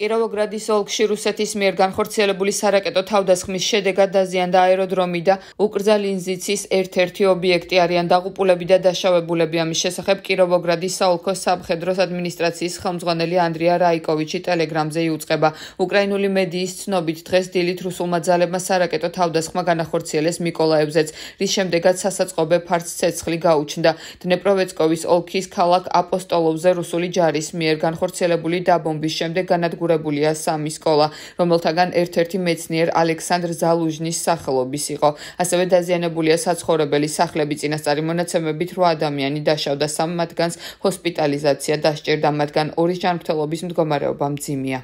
კიროვოგრადის ოლქში რუსეთის მიერ განხორციელებული სარაკეტო თავდასხმის შედეგად დაზიანდა აეროდრომი და უკრძალინზიცის ერთ-ერთი ობიექტი არიან დაღუპულები და დაშავებულები. ამის შესახებ კიროვოგრადის საოლქო სამხედრო ადმინისტრაციის ხელმძღვანელი ანდრია რაიკოვიჩი ტელეგრამზე იუწყება. უკრაინული მედიის ცნობით დღეს დილით რუსულმა ძალებმა სარაკეტო თავდასხმა განახორციელეს მიკოლაევზეც, რის შემდეგაც სასაწყობე ფარც ცეცხლი გაუჩნდა. დნეპროვეცკოვის ოლქის ქალაქ აპოსტოლოვზე რუსული ჯარის მიერ განხორციელებული დაბომბის შემდეგ განადგურდა დამსახურებულია სამი სკოლა, რომელთაგან ერთ-ერთი მეცნიერ ალექსანდრ ზალუჟნის სახელობის იყო. ასევე დაზიანებულია საცხოვრებელი სახლები წინასწარი მონაცემებით 8 ადამიანი დაშავდა, სამ მათგანს ჰოსპიტალიზაცია დასჭირდა, მათგან ორი ჯანმრთელობის მდგომარეობა მძიმეა.